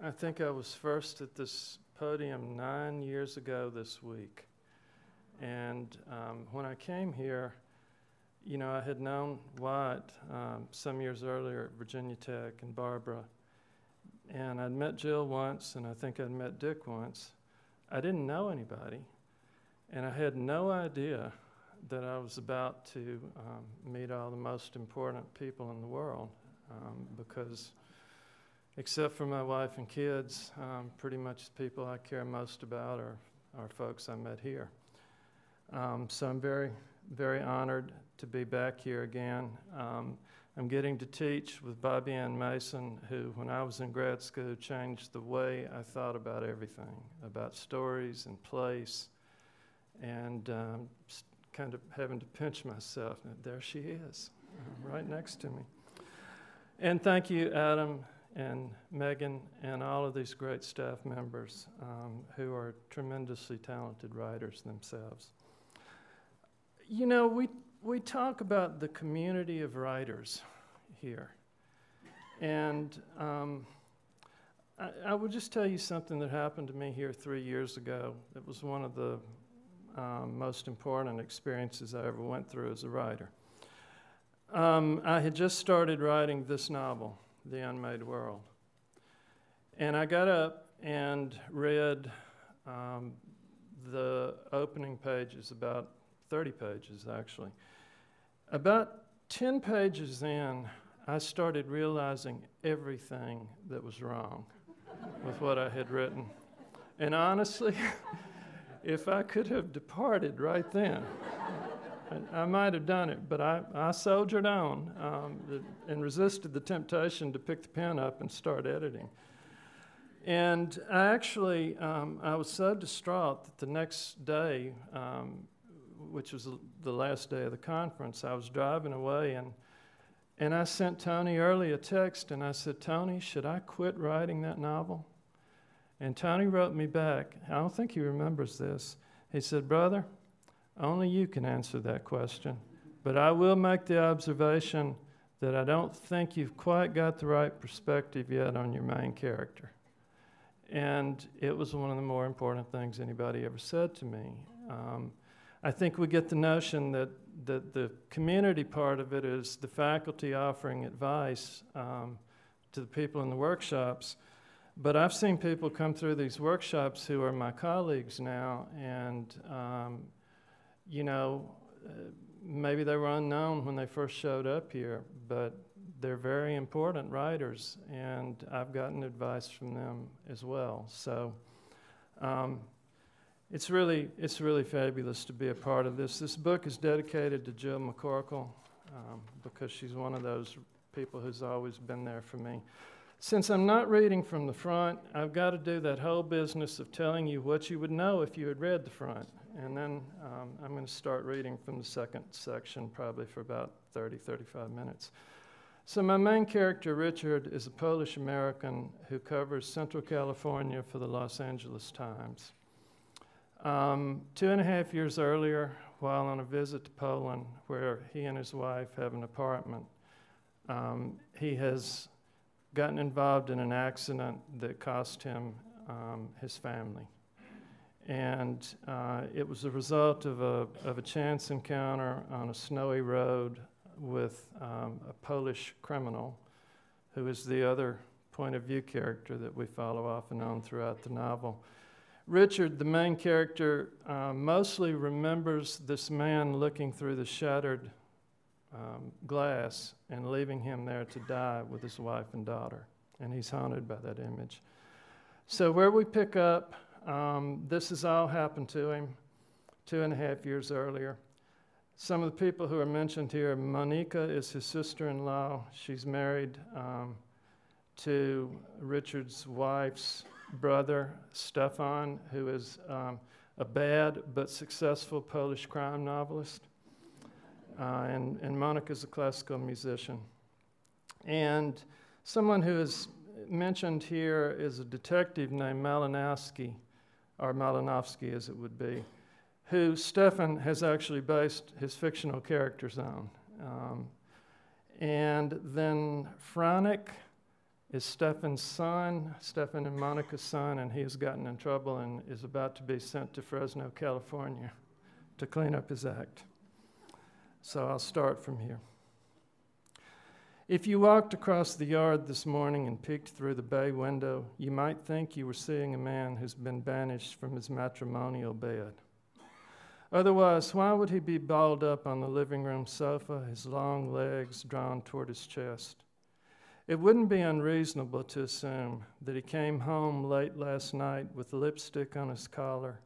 I think I was first at this podium nine years ago this week. And um, when I came here, you know, I had known Wyatt um, some years earlier at Virginia Tech and Barbara. And I'd met Jill once, and I think I'd met Dick once. I didn't know anybody, and I had no idea that I was about to um, meet all the most important people in the world um, because, except for my wife and kids, um, pretty much the people I care most about are, are folks I met here. Um, so I'm very, very honored to be back here again. Um, I'm getting to teach with Bobbie Ann Mason, who, when I was in grad school, changed the way I thought about everything about stories and place, and um, kind of having to pinch myself. There she is, right next to me. And thank you, Adam and Megan, and all of these great staff members um, who are tremendously talented writers themselves. You know, we we talk about the community of writers here. And um, I, I will just tell you something that happened to me here three years ago. It was one of the um, most important experiences I ever went through as a writer. Um, I had just started writing this novel, The Unmade World. And I got up and read um, the opening pages, about 30 pages actually. About 10 pages in, I started realizing everything that was wrong with what I had written. And honestly, if I could have departed right then, I, I might have done it, but I, I soldiered on um, and resisted the temptation to pick the pen up and start editing. And I actually, um, I was so distraught that the next day, um, which was the last day of the conference, I was driving away and and I sent Tony Earley a text and I said, Tony, should I quit writing that novel? And Tony wrote me back. I don't think he remembers this. He said, Brother, only you can answer that question. But I will make the observation that I don't think you've quite got the right perspective yet on your main character. And it was one of the more important things anybody ever said to me. Um, I think we get the notion that, that the community part of it is the faculty offering advice um, to the people in the workshops. But I've seen people come through these workshops who are my colleagues now, and um, you know, uh, maybe they were unknown when they first showed up here, but they're very important writers, and I've gotten advice from them as well. So. Um, it's really, it's really fabulous to be a part of this. This book is dedicated to Jill McCorkle um, because she's one of those people who's always been there for me. Since I'm not reading from the front, I've got to do that whole business of telling you what you would know if you had read the front. And then um, I'm going to start reading from the second section, probably for about 30, 35 minutes. So, my main character, Richard, is a Polish American who covers Central California for the Los Angeles Times. Um, two and a half years earlier, while on a visit to Poland, where he and his wife have an apartment, um, he has gotten involved in an accident that cost him um, his family. And uh, it was a result of a, of a chance encounter on a snowy road with um, a Polish criminal who is the other point of view character that we follow off and on throughout the novel. Richard, the main character, uh, mostly remembers this man looking through the shattered um, glass and leaving him there to die with his wife and daughter. And he's haunted by that image. So, where we pick up, um, this has all happened to him two and a half years earlier. Some of the people who are mentioned here, Monica is his sister in law. She's married um, to Richard's wife's brother, Stefan, who is um, a bad but successful Polish crime novelist. Uh, and, and Monica's a classical musician. And someone who is mentioned here is a detective named Malinowski, or Malinowski as it would be, who Stefan has actually based his fictional characters on. Um, and then Franek is Stefan's son, Stefan and Monica's son, and he has gotten in trouble and is about to be sent to Fresno, California to clean up his act. So I'll start from here. If you walked across the yard this morning and peeked through the bay window, you might think you were seeing a man who's been banished from his matrimonial bed. Otherwise, why would he be balled up on the living room sofa, his long legs drawn toward his chest? It wouldn't be unreasonable to assume that he came home late last night with lipstick on his collar,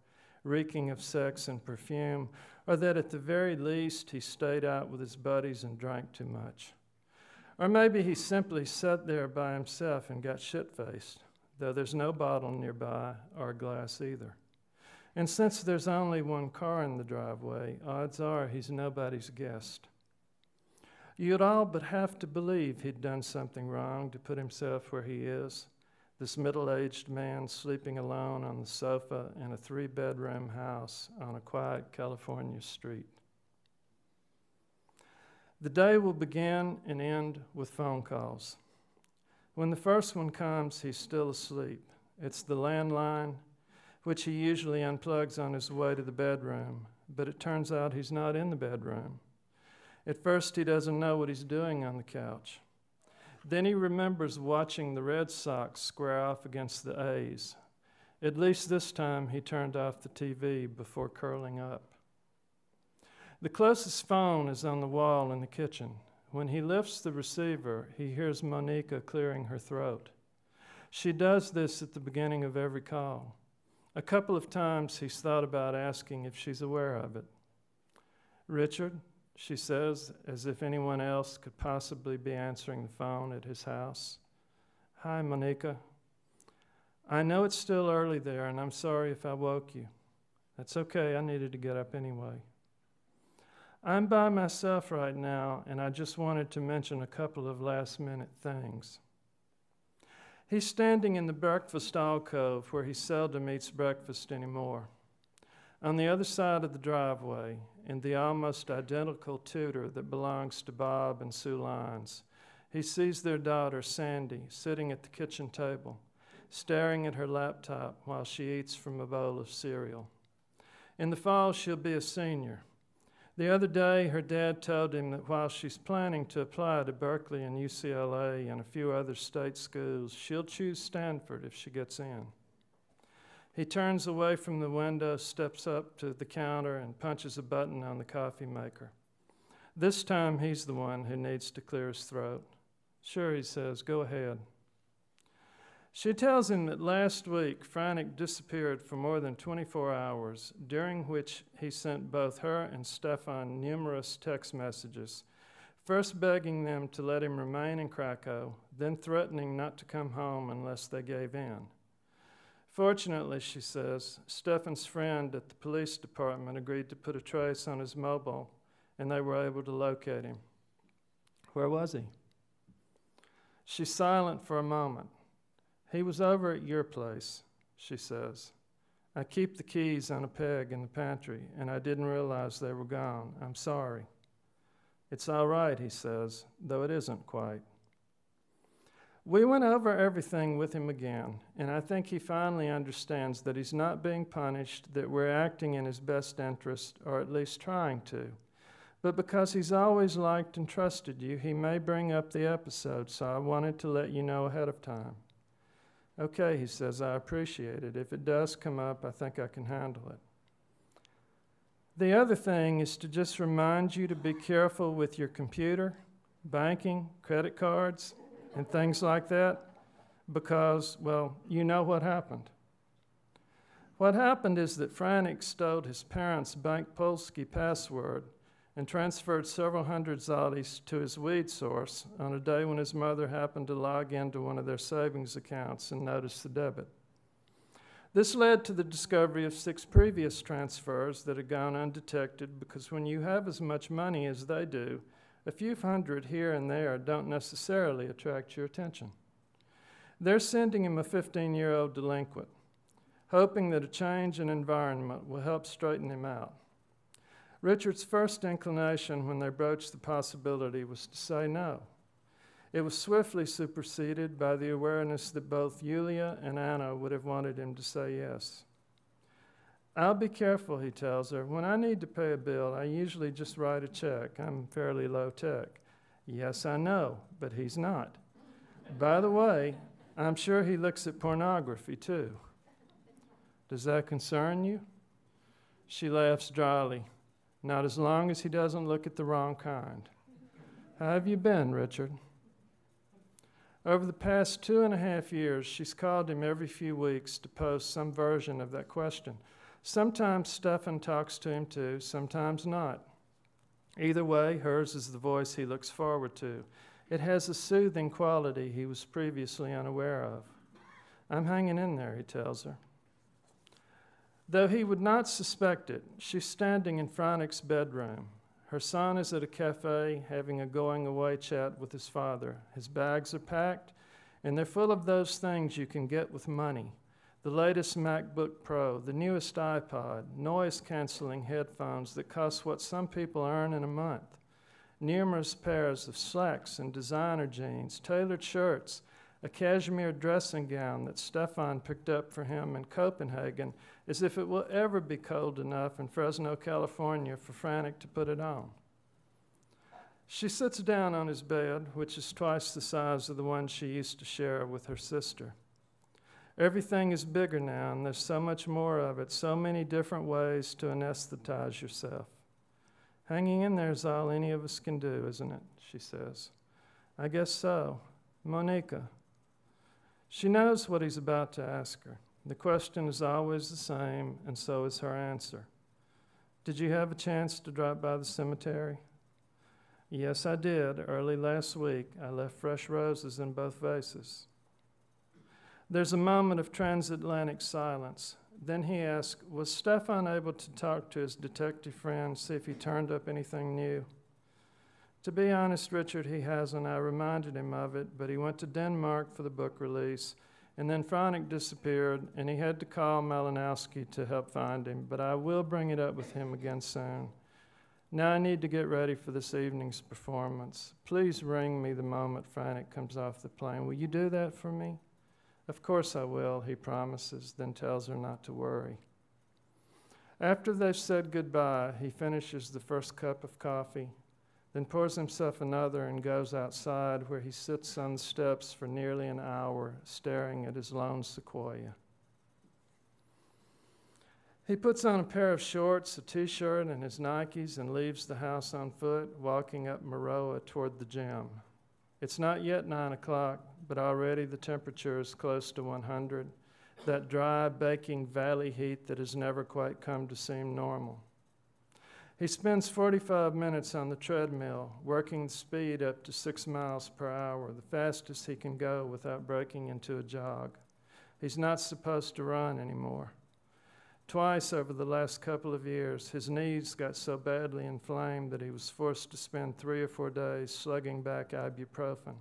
reeking of sex and perfume, or that at the very least he stayed out with his buddies and drank too much. Or maybe he simply sat there by himself and got shit faced, though there's no bottle nearby or glass either. And since there's only one car in the driveway, odds are he's nobody's guest. You'd all but have to believe he'd done something wrong to put himself where he is, this middle aged man sleeping alone on the sofa in a three bedroom house on a quiet California street. The day will begin and end with phone calls. When the first one comes, he's still asleep. It's the landline, which he usually unplugs on his way to the bedroom, but it turns out he's not in the bedroom. At first, he doesn't know what he's doing on the couch. Then he remembers watching the Red Sox square off against the A's. At least this time, he turned off the TV before curling up. The closest phone is on the wall in the kitchen. When he lifts the receiver, he hears Monica clearing her throat. She does this at the beginning of every call. A couple of times he's thought about asking if she's aware of it. Richard, she says, as if anyone else could possibly be answering the phone at his house. Hi, Monica. I know it's still early there, and I'm sorry if I woke you. That's okay, I needed to get up anyway. I'm by myself right now, and I just wanted to mention a couple of last minute things. He's standing in the breakfast alcove where he seldom eats breakfast anymore. On the other side of the driveway, in the almost identical Tudor that belongs to Bob and Sue Lyons, he sees their daughter, Sandy, sitting at the kitchen table, staring at her laptop while she eats from a bowl of cereal. In the fall, she'll be a senior the other day, her dad told him that while she's planning to apply to Berkeley and UCLA and a few other state schools, she'll choose Stanford if she gets in. He turns away from the window, steps up to the counter, and punches a button on the coffee maker. This time, he's the one who needs to clear his throat. Sure, he says, go ahead. She tells him that last week Franek disappeared for more than 24 hours, during which he sent both her and Stefan numerous text messages, first begging them to let him remain in Krakow, then threatening not to come home unless they gave in. Fortunately, she says, Stefan's friend at the police department agreed to put a trace on his mobile, and they were able to locate him. Where was he? She's silent for a moment. He was over at your place, she says. I keep the keys on a peg in the pantry, and I didn't realize they were gone. I'm sorry. It's all right, he says, though it isn't quite. We went over everything with him again, and I think he finally understands that he's not being punished, that we're acting in his best interest, or at least trying to. But because he's always liked and trusted you, he may bring up the episode, so I wanted to let you know ahead of time. Okay, he says, I appreciate it. If it does come up, I think I can handle it. The other thing is to just remind you to be careful with your computer, banking, credit cards, and things like that because, well, you know what happened. What happened is that Franek stole his parents' Bank Polski password and transferred several hundred zlotys to his weed source on a day when his mother happened to log into one of their savings accounts and notice the debit. This led to the discovery of six previous transfers that had gone undetected because when you have as much money as they do, a few hundred here and there don't necessarily attract your attention. They're sending him a 15 year old delinquent, hoping that a change in environment will help straighten him out. Richard's first inclination when they broached the possibility was to say no. It was swiftly superseded by the awareness that both Yulia and Anna would have wanted him to say yes. I'll be careful, he tells her. When I need to pay a bill, I usually just write a check. I'm fairly low tech. Yes, I know, but he's not. By the way, I'm sure he looks at pornography too. Does that concern you? She laughs dryly. Not as long as he doesn't look at the wrong kind. How have you been, Richard? Over the past two and a half years, she's called him every few weeks to post some version of that question. Sometimes Stefan talks to him too, sometimes not. Either way, hers is the voice he looks forward to. It has a soothing quality he was previously unaware of. I'm hanging in there, he tells her. Though he would not suspect it, she's standing in Franek's bedroom. Her son is at a cafe having a going away chat with his father. His bags are packed, and they're full of those things you can get with money the latest MacBook Pro, the newest iPod, noise canceling headphones that cost what some people earn in a month, numerous pairs of slacks and designer jeans, tailored shirts, a cashmere dressing gown that Stefan picked up for him in Copenhagen, as if it will ever be cold enough in Fresno, California for Franek to put it on. She sits down on his bed, which is twice the size of the one she used to share with her sister. Everything is bigger now, and there's so much more of it, so many different ways to anesthetize yourself. Hanging in there is all any of us can do, isn't it? She says. I guess so. Monica. She knows what he's about to ask her. The question is always the same, and so is her answer. Did you have a chance to drop by the cemetery? Yes, I did. Early last week, I left fresh roses in both vases. There's a moment of transatlantic silence. Then he asked, Was Stefan able to talk to his detective friend, see if he turned up anything new? To be honest, Richard, he hasn't. I reminded him of it, but he went to Denmark for the book release, and then Franek disappeared, and he had to call Malinowski to help find him. But I will bring it up with him again soon. Now I need to get ready for this evening's performance. Please ring me the moment Franek comes off the plane. Will you do that for me? Of course I will, he promises, then tells her not to worry. After they've said goodbye, he finishes the first cup of coffee, then pours himself another and goes outside where he sits on the steps for nearly an hour, staring at his lone sequoia. He puts on a pair of shorts, a t shirt, and his Nikes and leaves the house on foot, walking up Maroa toward the gym. It's not yet nine o'clock, but already the temperature is close to 100, that dry, baking valley heat that has never quite come to seem normal. He spends 45 minutes on the treadmill, working the speed up to six miles per hour, the fastest he can go without breaking into a jog. He's not supposed to run anymore. Twice over the last couple of years, his knees got so badly inflamed that he was forced to spend three or four days slugging back ibuprofen.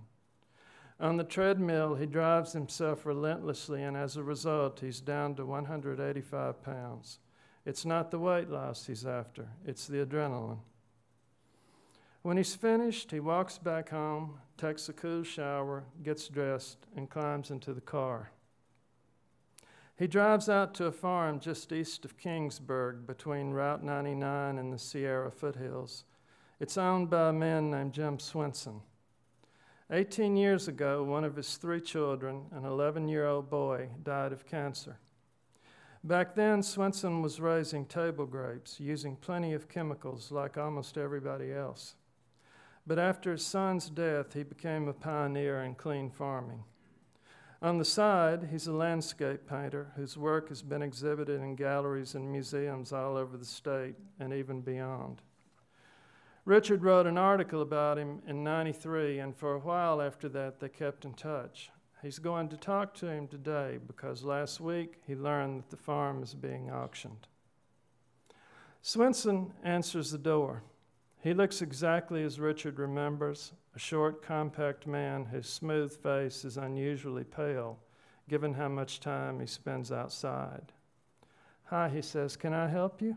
On the treadmill, he drives himself relentlessly, and as a result, he's down to 185 pounds. It's not the weight loss he's after, it's the adrenaline. When he's finished, he walks back home, takes a cool shower, gets dressed, and climbs into the car. He drives out to a farm just east of Kingsburg between Route 99 and the Sierra foothills. It's owned by a man named Jim Swenson. 18 years ago, one of his three children, an 11 year old boy, died of cancer. Back then, Swenson was raising table grapes using plenty of chemicals like almost everybody else. But after his son's death, he became a pioneer in clean farming. On the side, he's a landscape painter whose work has been exhibited in galleries and museums all over the state and even beyond. Richard wrote an article about him in 93, and for a while after that, they kept in touch. He's going to talk to him today because last week he learned that the farm is being auctioned. Swenson answers the door. He looks exactly as Richard remembers a short, compact man whose smooth face is unusually pale, given how much time he spends outside. Hi, he says, can I help you?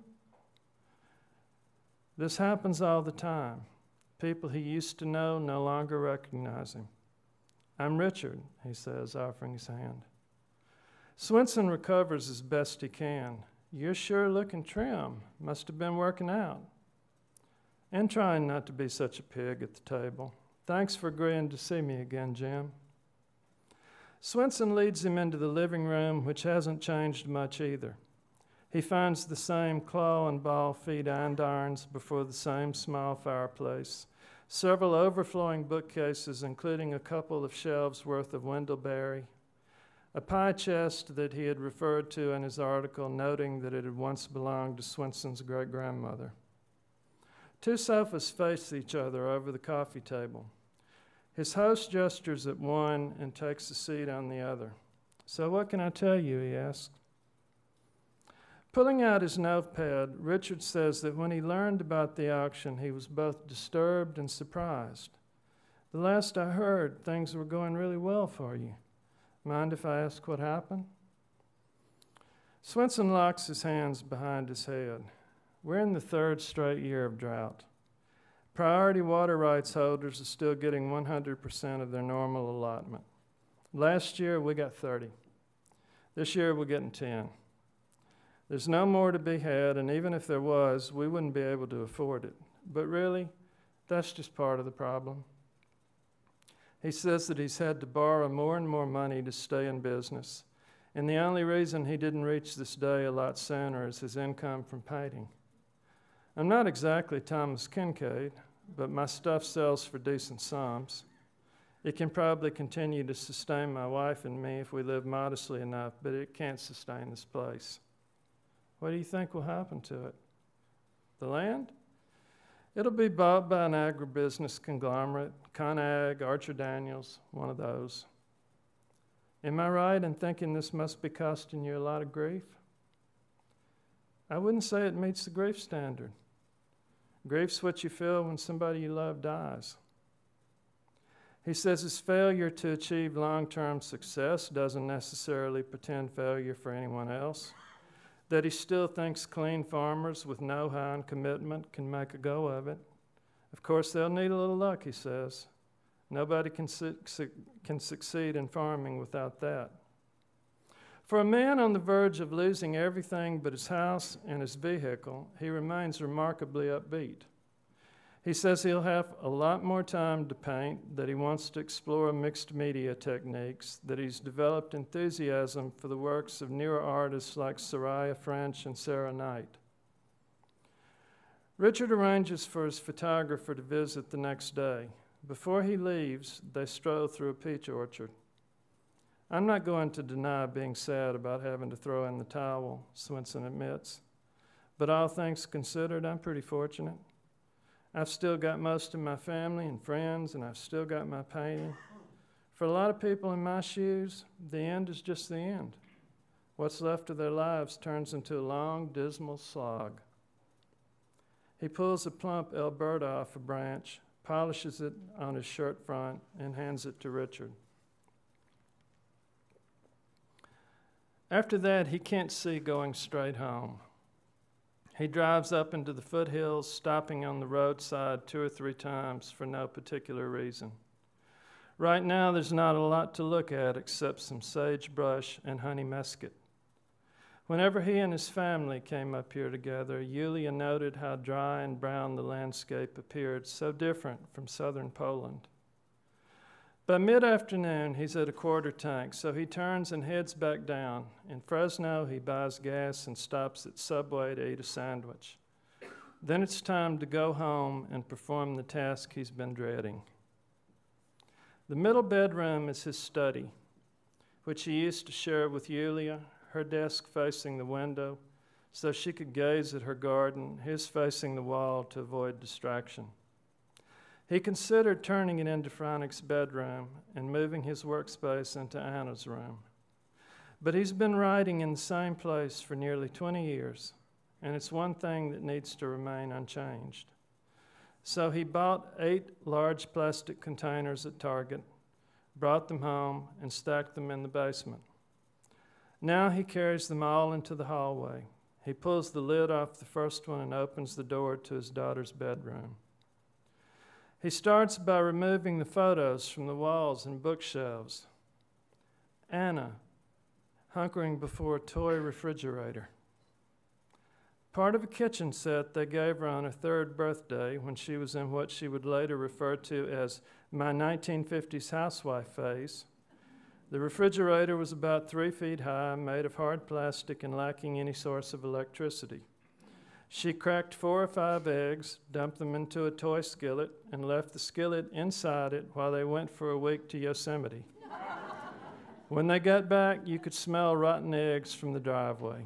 This happens all the time. People he used to know no longer recognize him. I'm Richard, he says, offering his hand. Swenson recovers as best he can. You're sure looking trim. Must have been working out. And trying not to be such a pig at the table. Thanks for agreeing to see me again, Jim. Swenson leads him into the living room, which hasn't changed much either. He finds the same claw and ball feed andirons before the same small fireplace, several overflowing bookcases, including a couple of shelves worth of Wendell Berry, a pie chest that he had referred to in his article, noting that it had once belonged to Swenson's great grandmother. Two sofas face each other over the coffee table. His host gestures at one and takes a seat on the other. So, what can I tell you? he asks. Pulling out his notepad, Richard says that when he learned about the auction, he was both disturbed and surprised. The last I heard, things were going really well for you. Mind if I ask what happened? Swenson locks his hands behind his head. We're in the third straight year of drought. Priority water rights holders are still getting 100% of their normal allotment. Last year we got 30. This year we're getting 10. There's no more to be had, and even if there was, we wouldn't be able to afford it. But really, that's just part of the problem. He says that he's had to borrow more and more money to stay in business, and the only reason he didn't reach this day a lot sooner is his income from painting. I'm not exactly Thomas Kinkade, but my stuff sells for decent sums. It can probably continue to sustain my wife and me if we live modestly enough, but it can't sustain this place. What do you think will happen to it? The land? It'll be bought by an agribusiness conglomerate, ConAgra, Archer Daniels, one of those. Am I right in thinking this must be costing you a lot of grief? I wouldn't say it meets the grief standard. Grief's what you feel when somebody you love dies. He says his failure to achieve long term success doesn't necessarily pretend failure for anyone else. That he still thinks clean farmers with know how and commitment can make a go of it. Of course, they'll need a little luck, he says. Nobody can, su- su- can succeed in farming without that. For a man on the verge of losing everything but his house and his vehicle, he remains remarkably upbeat. He says he'll have a lot more time to paint, that he wants to explore mixed media techniques, that he's developed enthusiasm for the works of newer artists like Soraya French and Sarah Knight. Richard arranges for his photographer to visit the next day. Before he leaves, they stroll through a peach orchard. I'm not going to deny being sad about having to throw in the towel, Swenson admits. But all things considered, I'm pretty fortunate. I've still got most of my family and friends, and I've still got my painting. For a lot of people in my shoes, the end is just the end. What's left of their lives turns into a long, dismal slog. He pulls a plump Elberta off a branch, polishes it on his shirt front, and hands it to Richard. After that, he can't see going straight home. He drives up into the foothills, stopping on the roadside two or three times for no particular reason. Right now, there's not a lot to look at except some sagebrush and honey mesquite. Whenever he and his family came up here together, Yulia noted how dry and brown the landscape appeared, so different from southern Poland. By mid afternoon, he's at a quarter tank, so he turns and heads back down. In Fresno, he buys gas and stops at Subway to eat a sandwich. Then it's time to go home and perform the task he's been dreading. The middle bedroom is his study, which he used to share with Yulia, her desk facing the window, so she could gaze at her garden, his facing the wall to avoid distraction. He considered turning it into Franek's bedroom and moving his workspace into Anna's room. But he's been writing in the same place for nearly 20 years, and it's one thing that needs to remain unchanged. So he bought eight large plastic containers at Target, brought them home, and stacked them in the basement. Now he carries them all into the hallway. He pulls the lid off the first one and opens the door to his daughter's bedroom. He starts by removing the photos from the walls and bookshelves. Anna, hunkering before a toy refrigerator. Part of a kitchen set they gave her on her third birthday when she was in what she would later refer to as my 1950s housewife phase. The refrigerator was about three feet high, made of hard plastic, and lacking any source of electricity. She cracked four or five eggs, dumped them into a toy skillet, and left the skillet inside it while they went for a week to Yosemite. when they got back, you could smell rotten eggs from the driveway.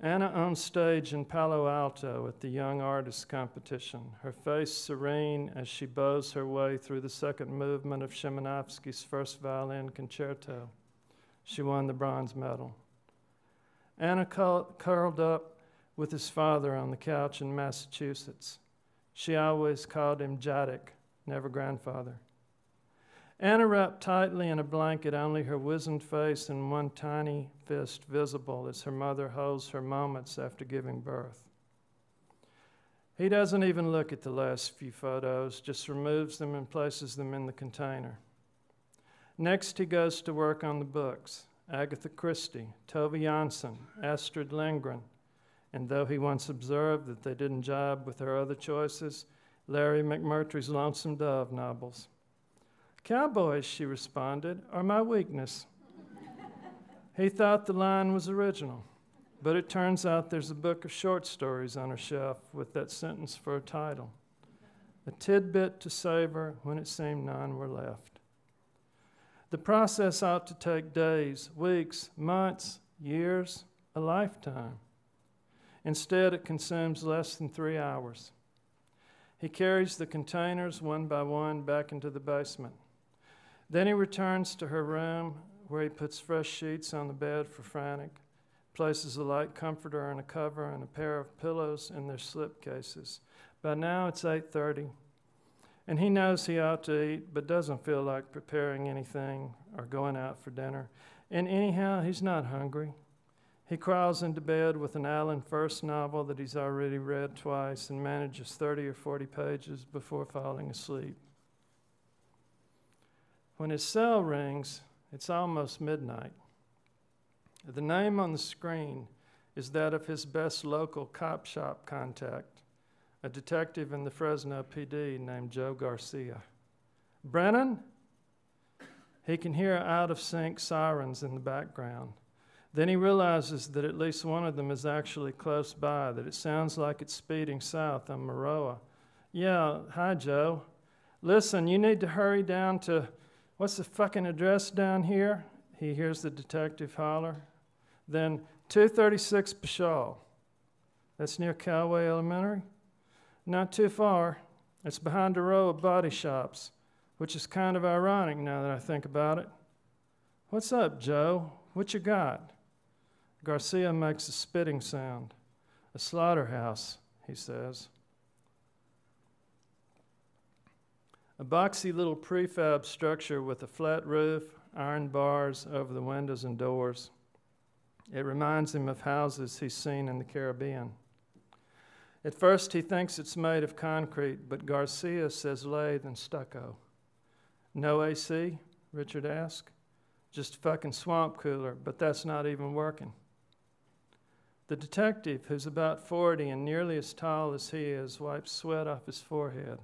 Anna on stage in Palo Alto at the Young Artists Competition, her face serene as she bows her way through the second movement of Szymanowski's first violin concerto. She won the bronze medal. Anna curled up with his father on the couch in Massachusetts. She always called him Jadek, never grandfather. Anna wrapped tightly in a blanket, only her wizened face and one tiny fist visible as her mother holds her moments after giving birth. He doesn't even look at the last few photos, just removes them and places them in the container. Next, he goes to work on the books Agatha Christie, Tove Jansson, Astrid Lindgren, and though he once observed that they didn't jibe with her other choices, Larry McMurtry's Lonesome Dove novels. Cowboys, she responded, are my weakness. he thought the line was original, but it turns out there's a book of short stories on her shelf with that sentence for a title. A tidbit to savor when it seemed none were left. The process ought to take days, weeks, months, years, a lifetime. Instead, it consumes less than three hours. He carries the containers one by one back into the basement. Then he returns to her room where he puts fresh sheets on the bed for Franek, places a light comforter and a cover and a pair of pillows in their slipcases. By now it's 8:30, and he knows he ought to eat but doesn't feel like preparing anything or going out for dinner. And anyhow, he's not hungry. He crawls into bed with an Alan Furst novel that he's already read twice and manages 30 or 40 pages before falling asleep. When his cell rings, it's almost midnight. The name on the screen is that of his best local cop shop contact, a detective in the Fresno PD named Joe Garcia. Brennan? He can hear out of sync sirens in the background. Then he realizes that at least one of them is actually close by, that it sounds like it's speeding south on Maroa. Yeah, hi, Joe. Listen, you need to hurry down to what's the fucking address down here? He hears the detective holler. Then 236 Pashal. That's near Callaway Elementary. Not too far. It's behind a row of body shops, which is kind of ironic now that I think about it. What's up, Joe? What you got? Garcia makes a spitting sound. A slaughterhouse, he says. A boxy little prefab structure with a flat roof, iron bars over the windows and doors. It reminds him of houses he's seen in the Caribbean. At first, he thinks it's made of concrete, but Garcia says lathe and stucco. No AC? Richard asks. Just fucking swamp cooler, but that's not even working. The detective, who's about 40 and nearly as tall as he is, wipes sweat off his forehead.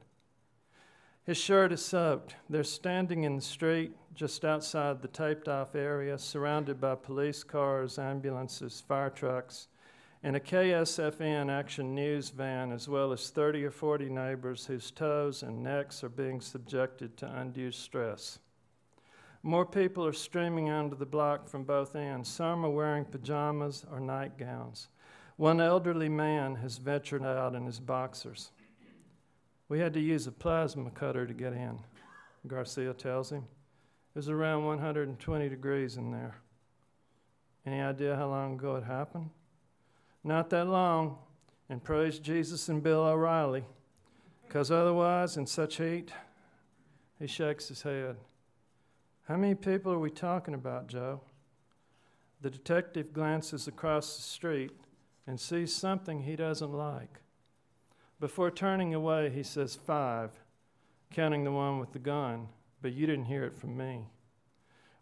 His shirt is soaked. They're standing in the street just outside the taped off area, surrounded by police cars, ambulances, fire trucks, and a KFSN Action News van, as well as 30 or 40 neighbors whose toes and necks are being subjected to undue stress. More people are streaming onto the block from both ends. Some are wearing pajamas or nightgowns. One elderly man has ventured out in his boxers. We had to use a plasma cutter to get in, Garcia tells him. It was around 120 degrees in there. Any idea how long ago it happened? Not that long, and praise Jesus and Bill O'Reilly, because otherwise, in such heat, he shakes his head. How many people are we talking about, Joe? The detective glances across the street and sees something he doesn't like. Before turning away, he says, Five, counting the one with the gun, but you didn't hear it from me.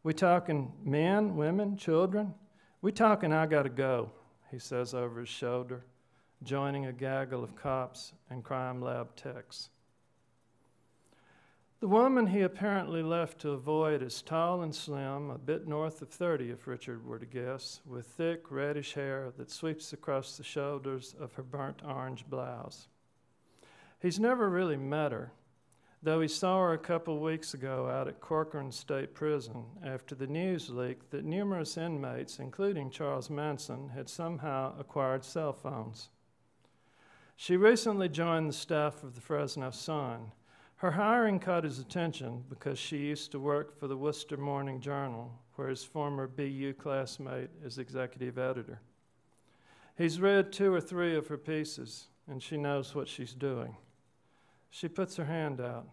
We talking men, women, children? We talking I gotta go, he says over his shoulder, joining a gaggle of cops and crime lab techs. The woman he apparently left to avoid is tall and slim, a bit north of 30 if Richard were to guess, with thick reddish hair that sweeps across the shoulders of her burnt orange blouse. He's never really met her, though he saw her a couple weeks ago out at Corcoran State Prison after the news leaked that numerous inmates, including Charles Manson, had somehow acquired cell phones. She recently joined the staff of the Fresno Sun her hiring caught his attention because she used to work for the Worcester Morning Journal, where his former BU classmate is executive editor. He's read two or three of her pieces, and she knows what she's doing. She puts her hand out.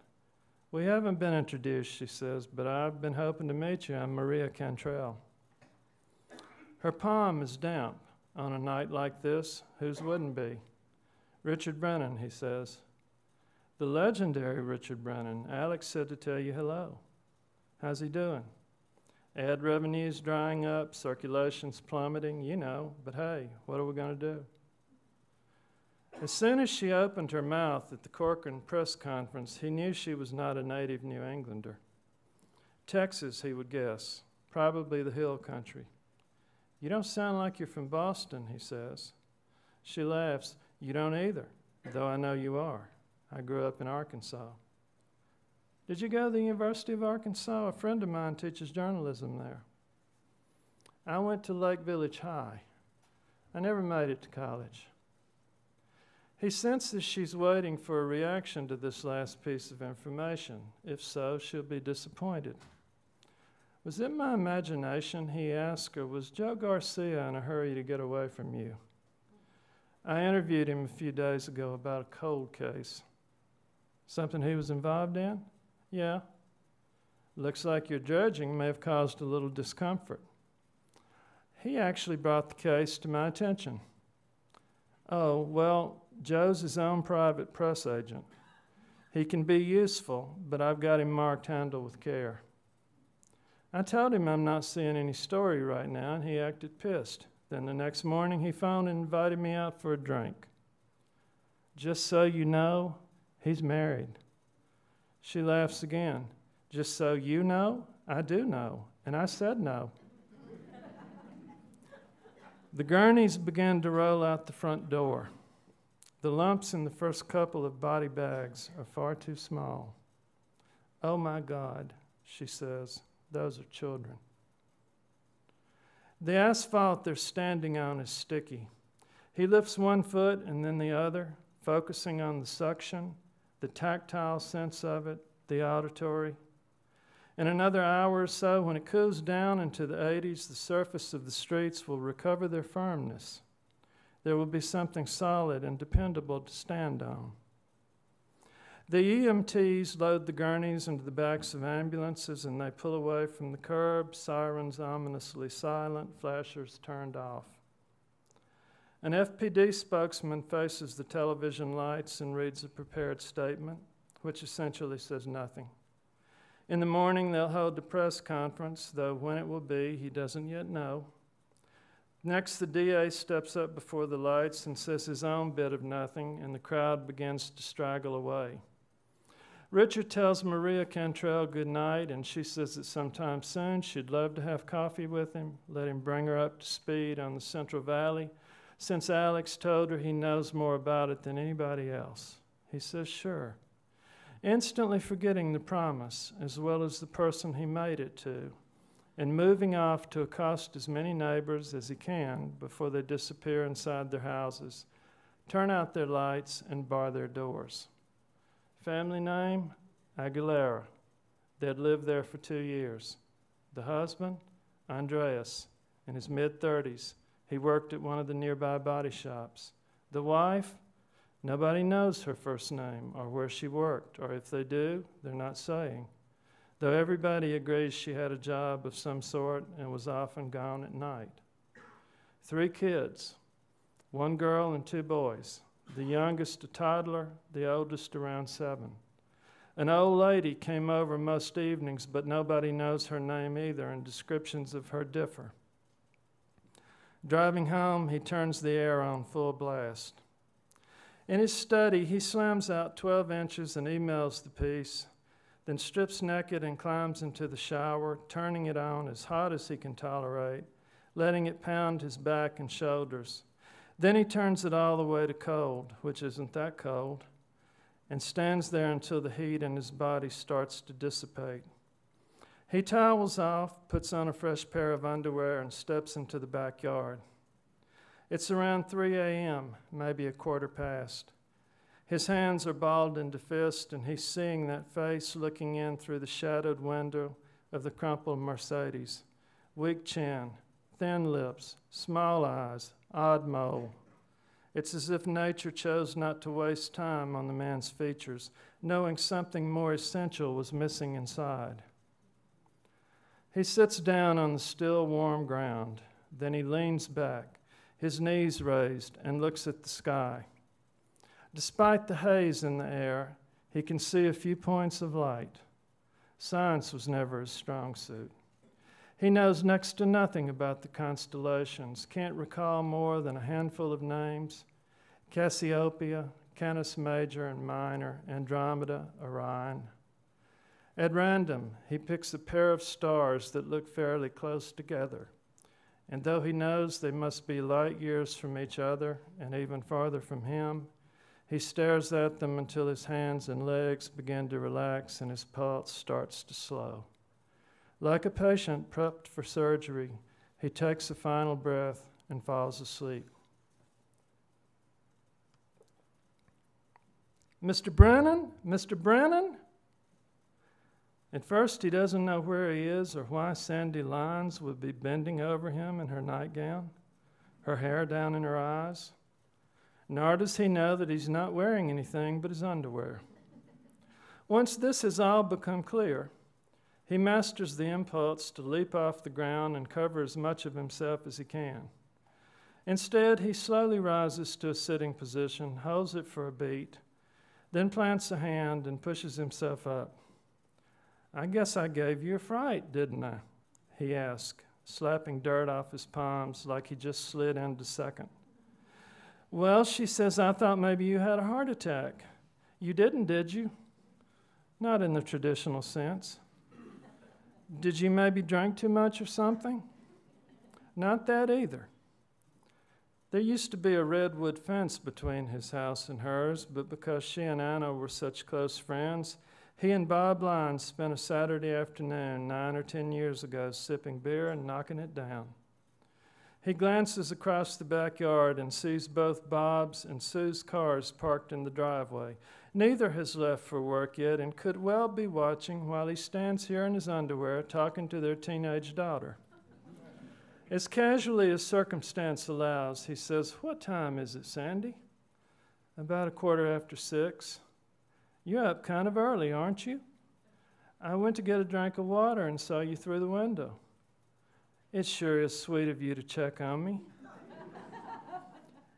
We haven't been introduced, she says, but I've been hoping to meet you. I'm Maria Cantrell. Her palm is damp. On a night like this, whose wouldn't be? Richard Brennan, he says. The legendary Richard Brennan. Alex said to tell you hello. How's he doing? Ad revenues drying up, circulation's plummeting, you know, but hey, what are we going to do? As soon as she opened her mouth at the Corcoran press conference, he knew she was not a native New Englander. Texas, he would guess, probably the hill country. You don't sound like you're from Boston, he says. She laughs. You don't either, though I know you are. I grew up in Arkansas. Did you go to the University of Arkansas? A friend of mine teaches journalism there. I went to Lake Village High. I never made it to college. He senses she's waiting for a reaction to this last piece of information. If so, she'll be disappointed. Was it my imagination, he asked, or was Joe Garcia in a hurry to get away from you? I interviewed him a few days ago about a cold case. Something he was involved in? Yeah. Looks like your judging may have caused a little discomfort. He actually brought the case to my attention. Oh, well, Joe's his own private press agent. He can be useful, but I've got him marked handle with care. I told him I'm not seeing any story right now, and he acted pissed. Then the next morning, he phoned and invited me out for a drink. Just so you know, He's married. She laughs again. Just so you know, I do know. And I said no. the gurneys began to roll out the front door. The lumps in the first couple of body bags are far too small. Oh my God, she says, those are children. The asphalt they're standing on is sticky. He lifts one foot and then the other, focusing on the suction the tactile sense of it, the auditory. In another hour or so, when it cools down into the 80s, the surface of the streets will recover their firmness. There will be something solid and dependable to stand on. The EMTs load the gurneys into the backs of ambulances and they pull away from the curb, sirens ominously silent, flashers turned off. An FPD spokesman faces the television lights and reads a prepared statement, which essentially says nothing. In the morning, they'll hold a press conference, though when it will be, he doesn't yet know. Next, the DA steps up before the lights and says his own bit of nothing, and the crowd begins to straggle away. Richard tells Maria Cantrell good night, and she says that sometime soon she'd love to have coffee with him, let him bring her up to speed on the Central Valley since Alex told her he knows more about it than anybody else. He says, Sure. Instantly forgetting the promise as well as the person he made it to, and moving off to accost as many neighbors as he can before they disappear inside their houses, turn out their lights, and bar their doors. Family name? Aguilera. They'd lived there for two years. The husband? Andreas, in his mid 30s he worked at one of the nearby body shops. The wife, nobody knows her first name or where she worked, or if they do, they're not saying. Though everybody agrees she had a job of some sort and was often gone at night. Three kids, one girl and two boys, the youngest a toddler, the oldest around seven. An old lady came over most evenings, but nobody knows her name either, and descriptions of her differ. Driving home, he turns the air on full blast. In his study, he slams out 12 inches and emails the piece, then strips naked and climbs into the shower, turning it on as hot as he can tolerate, letting it pound his back and shoulders. Then he turns it all the way to cold, which isn't that cold, and stands there until the heat in his body starts to dissipate. He towels off, puts on a fresh pair of underwear, and steps into the backyard. It's around 3 a.m., maybe a quarter past. His hands are balled into fists, and he's seeing that face looking in through the shadowed window of the crumpled Mercedes. Weak chin, thin lips, small eyes, odd mole. It's as if nature chose not to waste time on the man's features, knowing something more essential was missing inside. He sits down on the still warm ground. Then he leans back, his knees raised, and looks at the sky. Despite the haze in the air, he can see a few points of light. Science was never his strong suit. He knows next to nothing about the constellations, can't recall more than a handful of names Cassiopeia, Canis Major and Minor, Andromeda, Orion. At random, he picks a pair of stars that look fairly close together. And though he knows they must be light years from each other and even farther from him, he stares at them until his hands and legs begin to relax and his pulse starts to slow. Like a patient prepped for surgery, he takes a final breath and falls asleep. Mr. Brennan? Mr. Brennan? At first, he doesn't know where he is or why Sandy Lyons would be bending over him in her nightgown, her hair down in her eyes. Nor does he know that he's not wearing anything but his underwear. Once this has all become clear, he masters the impulse to leap off the ground and cover as much of himself as he can. Instead, he slowly rises to a sitting position, holds it for a beat, then plants a hand and pushes himself up. I guess I gave you a fright, didn't I? He asked, slapping dirt off his palms like he just slid into second. Well, she says, I thought maybe you had a heart attack. You didn't, did you? Not in the traditional sense. Did you maybe drink too much or something? Not that either. There used to be a redwood fence between his house and hers, but because she and Anna were such close friends, he and Bob Lyons spent a Saturday afternoon nine or ten years ago sipping beer and knocking it down. He glances across the backyard and sees both Bob's and Sue's cars parked in the driveway. Neither has left for work yet and could well be watching while he stands here in his underwear talking to their teenage daughter. As casually as circumstance allows, he says, What time is it, Sandy? About a quarter after six. You're up kind of early, aren't you? I went to get a drink of water and saw you through the window. It sure is sweet of you to check on me.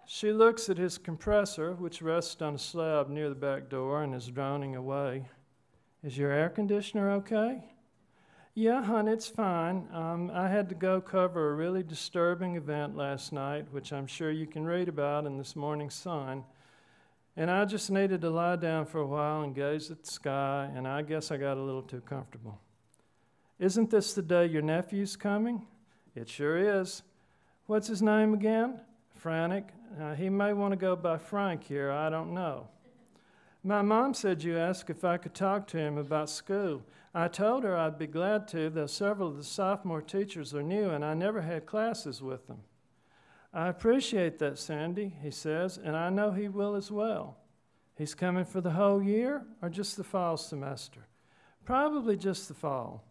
she looks at his compressor, which rests on a slab near the back door and is droning away. Is your air conditioner okay? Yeah, hon, it's fine. Um, I had to go cover a really disturbing event last night, which I'm sure you can read about in this morning's Sun. And I just needed to lie down for a while and gaze at the sky, and I guess I got a little too comfortable. Isn't this the day your nephew's coming? It sure is. What's his name again? Franek. Uh, he may want to go by Frank here, I don't know. My mom said you asked if I could talk to him about school. I told her I'd be glad to, though several of the sophomore teachers are new and I never had classes with them. I appreciate that, Sandy, he says, and I know he will as well. He's coming for the whole year or just the fall semester? Probably just the fall.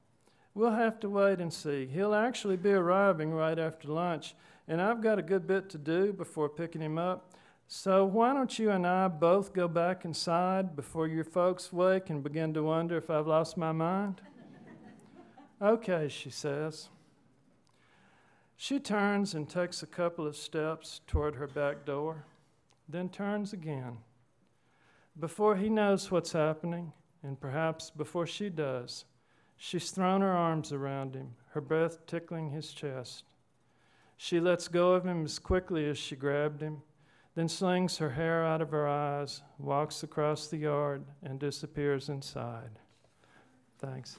We'll have to wait and see. He'll actually be arriving right after lunch, and I've got a good bit to do before picking him up. So why don't you and I both go back inside before your folks wake and begin to wonder if I've lost my mind? okay, she says. She turns and takes a couple of steps toward her back door. then turns again. Before he knows what's happening, and perhaps before she does, she's thrown her arms around him, her breath tickling his chest. She lets go of him as quickly as she grabbed him, then slings her hair out of her eyes, walks across the yard, and disappears inside. Thanks.